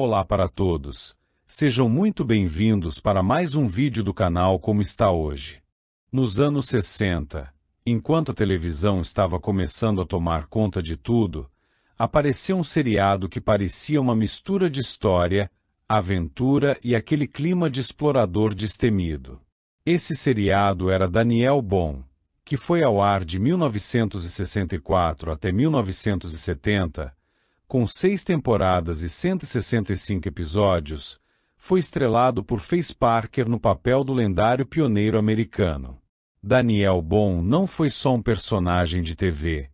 Olá para todos. Sejam muito bem-vindos para mais um vídeo do canal como está hoje. Nos anos 60, enquanto a televisão estava começando a tomar conta de tudo, apareceu um seriado que parecia uma mistura de história, aventura e aquele clima de explorador destemido. Esse seriado era Daniel Bom, que foi ao ar de 1964 até 1970, com seis temporadas e 165 episódios, foi estrelado por Face Parker no papel do lendário pioneiro americano. Daniel Bon não foi só um personagem de TV,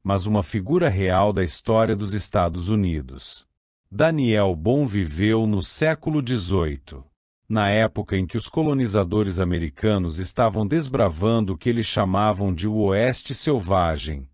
mas uma figura real da história dos Estados Unidos. Daniel Bon viveu no século XVIII, na época em que os colonizadores americanos estavam desbravando o que eles chamavam de o Oeste Selvagem,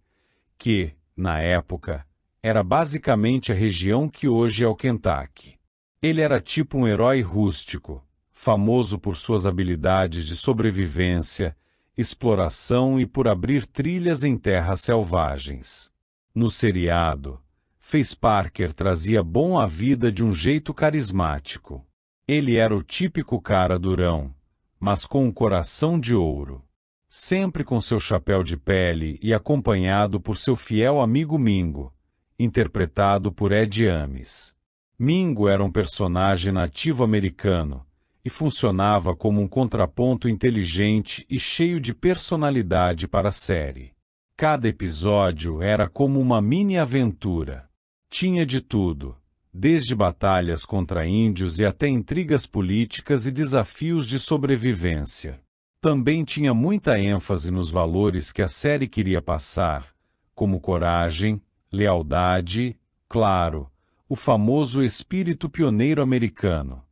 que, na época, era basicamente a região que hoje é o Kentucky. Ele era tipo um herói rústico, famoso por suas habilidades de sobrevivência, exploração e por abrir trilhas em terras selvagens. No seriado, Face Parker trazia bom à vida de um jeito carismático. Ele era o típico cara durão, mas com um coração de ouro. Sempre com seu chapéu de pele e acompanhado por seu fiel amigo Mingo, interpretado por Ed Ames. Mingo era um personagem nativo americano e funcionava como um contraponto inteligente e cheio de personalidade para a série. Cada episódio era como uma mini-aventura. Tinha de tudo, desde batalhas contra índios e até intrigas políticas e desafios de sobrevivência. Também tinha muita ênfase nos valores que a série queria passar, como coragem, lealdade, claro, o famoso espírito pioneiro americano.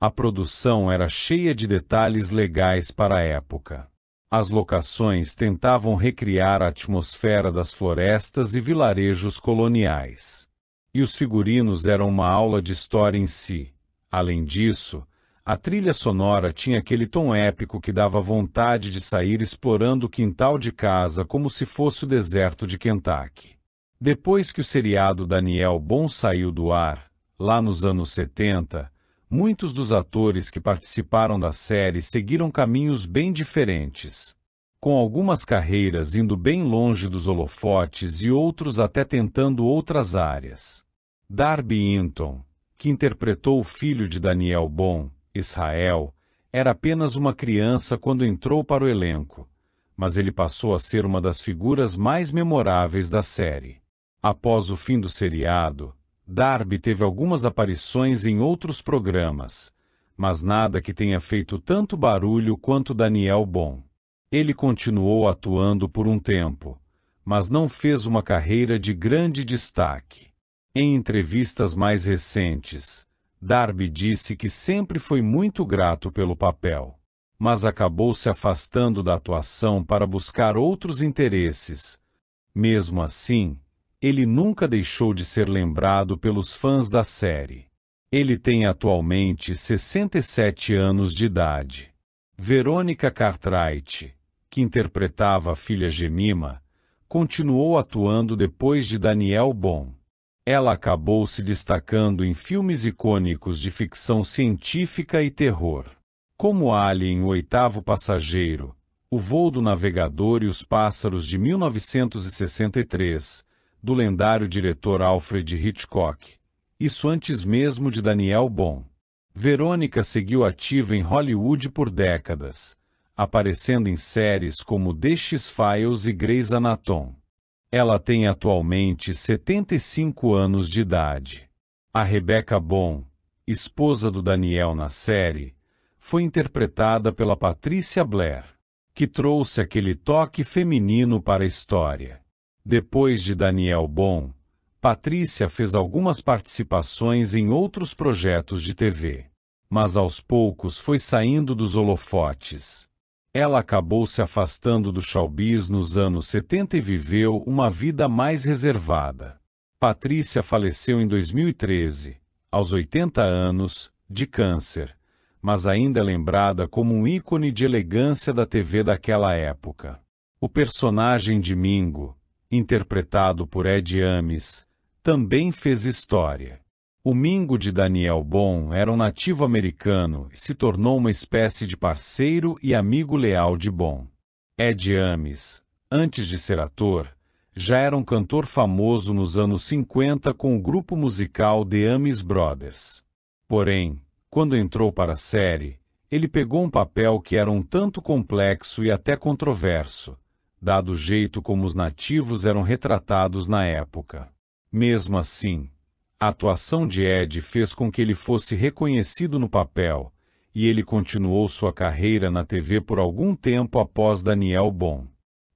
A produção era cheia de detalhes legais para a época. As locações tentavam recriar a atmosfera das florestas e vilarejos coloniais. E os figurinos eram uma aula de história em si. Além disso, a trilha sonora tinha aquele tom épico que dava vontade de sair explorando o quintal de casa como se fosse o deserto de Kentucky. Depois que o seriado Daniel Bom saiu do ar, lá nos anos 70, muitos dos atores que participaram da série seguiram caminhos bem diferentes, com algumas carreiras indo bem longe dos holofotes e outros até tentando outras áreas. Darby Hinton, que interpretou o filho de Daniel Bom, Israel, era apenas uma criança quando entrou para o elenco, mas ele passou a ser uma das figuras mais memoráveis da série. Após o fim do seriado, Darby teve algumas aparições em outros programas, mas nada que tenha feito tanto barulho quanto Daniel Bom. Ele continuou atuando por um tempo, mas não fez uma carreira de grande destaque. Em entrevistas mais recentes, Darby disse que sempre foi muito grato pelo papel, mas acabou se afastando da atuação para buscar outros interesses. Mesmo assim, ele nunca deixou de ser lembrado pelos fãs da série. Ele tem atualmente 67 anos de idade. Verônica Cartwright, que interpretava a filha Gemima, continuou atuando depois de Daniel Bom. Ela acabou se destacando em filmes icônicos de ficção científica e terror, como Alien, o Oitavo Passageiro, O Voo do Navegador e os Pássaros de 1963, do lendário diretor Alfred Hitchcock. Isso antes mesmo de Daniel Bom. Verônica seguiu ativa em Hollywood por décadas, aparecendo em séries como The X-Files e Grey's Anatomy. Ela tem atualmente 75 anos de idade. A Rebecca Bom, esposa do Daniel na série, foi interpretada pela Patricia Blair, que trouxe aquele toque feminino para a história. Depois de Daniel Bom, Patrícia fez algumas participações em outros projetos de TV. Mas aos poucos foi saindo dos holofotes. Ela acabou se afastando do showbiz nos anos 70 e viveu uma vida mais reservada. Patrícia faleceu em 2013, aos 80 anos, de câncer, mas ainda é lembrada como um ícone de elegância da TV daquela época. O personagem de Mingo, interpretado por Ed Ames, também fez história. O Mingo de Daniel Bon era um nativo americano e se tornou uma espécie de parceiro e amigo leal de Bon. Ed Ames, antes de ser ator, já era um cantor famoso nos anos 50 com o grupo musical The Amis Brothers. Porém, quando entrou para a série, ele pegou um papel que era um tanto complexo e até controverso, dado o jeito como os nativos eram retratados na época. Mesmo assim, a atuação de Ed fez com que ele fosse reconhecido no papel, e ele continuou sua carreira na TV por algum tempo após Daniel Bon.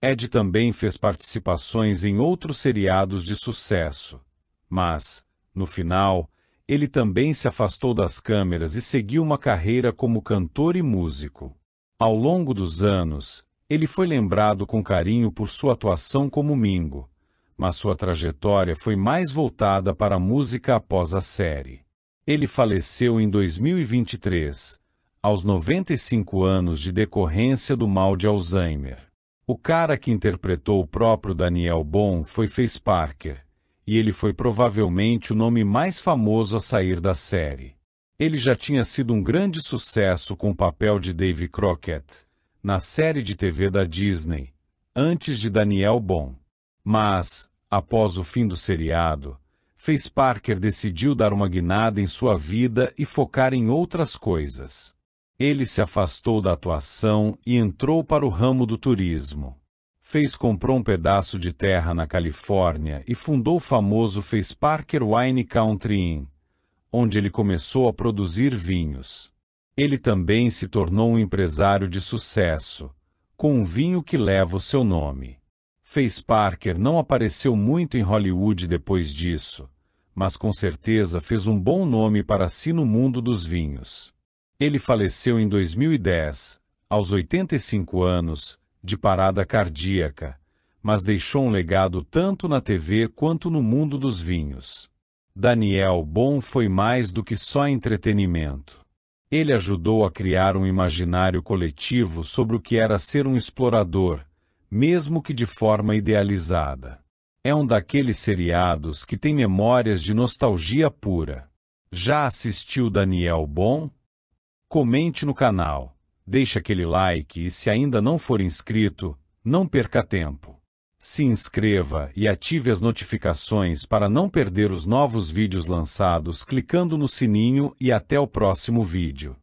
Ed também fez participações em outros seriados de sucesso. Mas, no final, ele também se afastou das câmeras e seguiu uma carreira como cantor e músico. Ao longo dos anos, ele foi lembrado com carinho por sua atuação como Mingo, mas sua trajetória foi mais voltada para a música após a série. Ele faleceu em 2023, aos 95 anos de decorrência do mal de Alzheimer. O cara que interpretou o próprio Daniel Bon foi Face Parker, e ele foi provavelmente o nome mais famoso a sair da série. Ele já tinha sido um grande sucesso com o papel de Dave Crockett, na série de TV da Disney, antes de Daniel Bon. Mas, após o fim do seriado, Face Parker decidiu dar uma guinada em sua vida e focar em outras coisas. Ele se afastou da atuação e entrou para o ramo do turismo. Fez comprou um pedaço de terra na Califórnia e fundou o famoso Face Parker Wine Country Inn, onde ele começou a produzir vinhos. Ele também se tornou um empresário de sucesso, com um vinho que leva o seu nome. Face Parker não apareceu muito em Hollywood depois disso, mas com certeza fez um bom nome para si no mundo dos vinhos. Ele faleceu em 2010, aos 85 anos, de parada cardíaca, mas deixou um legado tanto na TV quanto no mundo dos vinhos. Daniel Bon foi mais do que só entretenimento. Ele ajudou a criar um imaginário coletivo sobre o que era ser um explorador, mesmo que de forma idealizada. É um daqueles seriados que tem memórias de nostalgia pura. Já assistiu Daniel Bon? Comente no canal, deixe aquele like e se ainda não for inscrito, não perca tempo. Se inscreva e ative as notificações para não perder os novos vídeos lançados clicando no sininho e até o próximo vídeo.